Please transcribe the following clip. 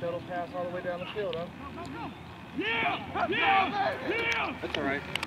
Shuttle pass all the way down the field, huh? Yeah! Yeah! Yeah! That's all right.